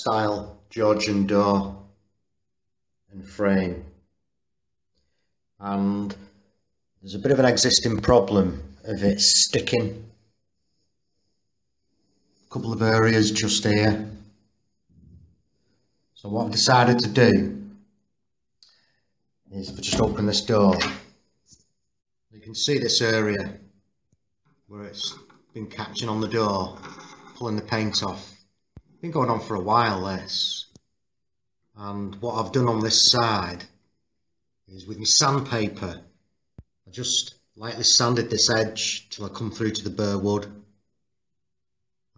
style Georgian door and frame and there's a bit of an existing problem of it sticking. A couple of areas just here. So what I've decided to do is if I just open this door you can see this area where it's been catching on the door pulling the paint off been going on for a while this and what I've done on this side is with my sandpaper I just lightly sanded this edge till I come through to the bare wood.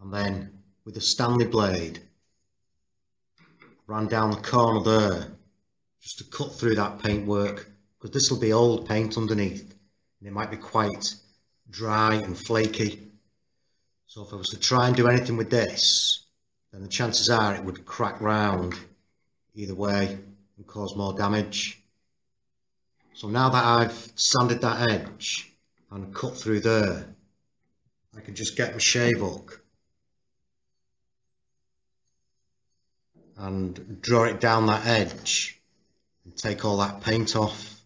And then with a Stanley blade ran down the corner there just to cut through that paintwork because this will be old paint underneath and it might be quite dry and flaky. So if I was to try and do anything with this then the chances are it would crack round either way and cause more damage so now that I've sanded that edge and cut through there, I can just get my shave hook and draw it down that edge and take all that paint off.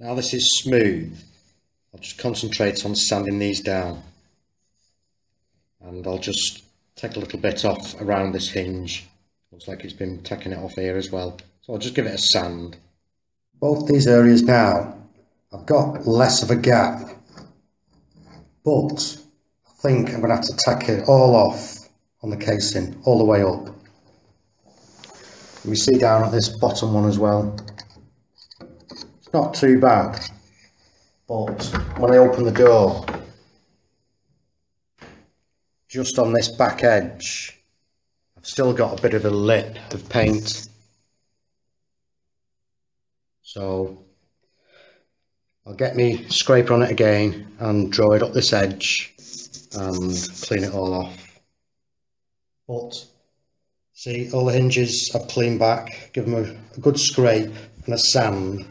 Now this is smooth, I'll just concentrate on sanding these down. And I'll just take a little bit off around this hinge. Looks like it's been taking it off here as well. So I'll just give it a sand. Both these areas now, I've got less of a gap. But I think I'm going to have to tack it all off on the casing, all the way up. We see down at this bottom one as well not too bad. But when I open the door just on this back edge I've still got a bit of a lip of paint. So I'll get me scraper on it again and draw it up this edge and clean it all off. But see all the hinges I've cleaned back give them a, a good scrape and a sand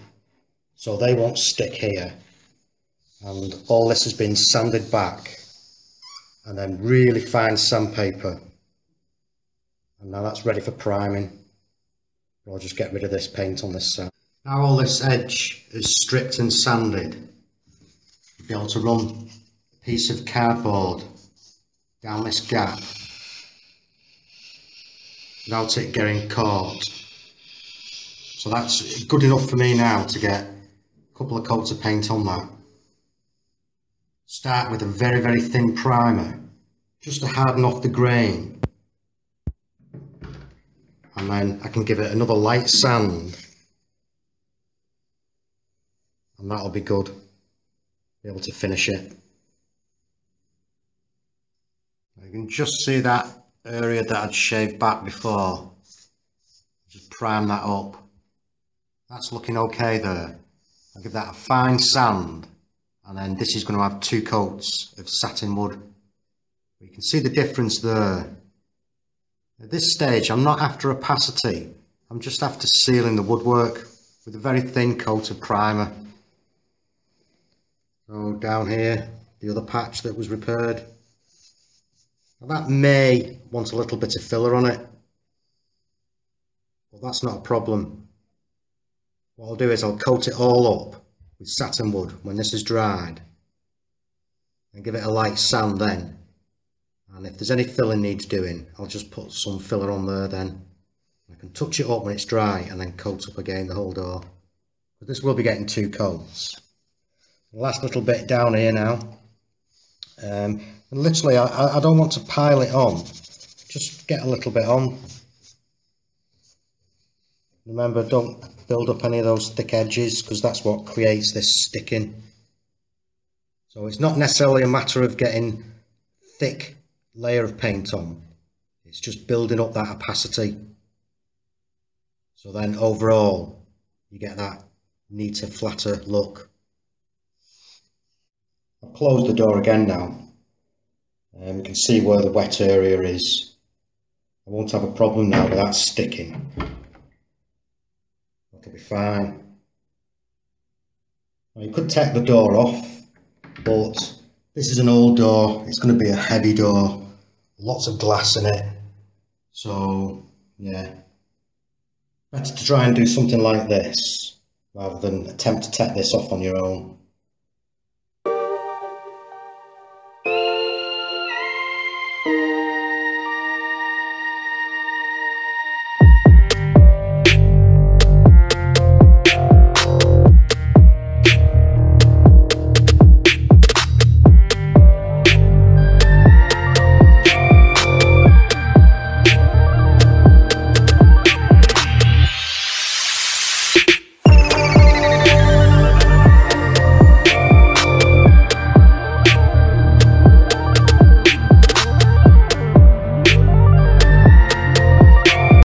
so they won't stick here. And all this has been sanded back and then really fine sandpaper. And now that's ready for priming. I'll just get rid of this paint on this side. Now all this edge is stripped and sanded. You'll be able to run a piece of cardboard down this gap without it getting caught. So that's good enough for me now to get couple of coats of paint on that. Start with a very, very thin primer, just to harden off the grain. And then I can give it another light sand. And that'll be good. Be able to finish it. You can just see that area that I'd shaved back before. Just prime that up. That's looking okay there. I'll give that a fine sand and then this is going to have two coats of satin wood. You can see the difference there. At this stage I'm not after opacity, I'm just after sealing the woodwork with a very thin coat of primer. So down here, the other patch that was repaired. Now that may want a little bit of filler on it, but that's not a problem. What I'll do is I'll coat it all up with satin wood when this is dried and give it a light sand then. And if there's any filling needs doing, I'll just put some filler on there then. I can touch it up when it's dry and then coat up again the whole door. But this will be getting two coats. last little bit down here now. Um, literally, I, I don't want to pile it on. Just get a little bit on. Remember, don't build up any of those thick edges because that's what creates this sticking. So it's not necessarily a matter of getting thick layer of paint on. It's just building up that opacity. So then overall, you get that neater, flatter look. I've closed the door again now. Um, you can see where the wet area is. I won't have a problem now with that sticking. That'll be fine. Now you could take the door off, but this is an old door. It's going to be a heavy door. Lots of glass in it. So, yeah. Better to try and do something like this rather than attempt to take this off on your own.